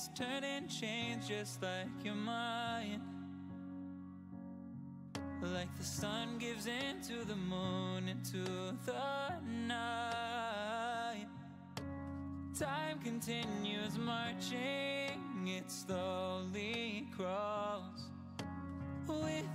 seasons turn and change just like your mind. Like the sun gives into the moon, into the night. Time continues marching, it slowly crawls. With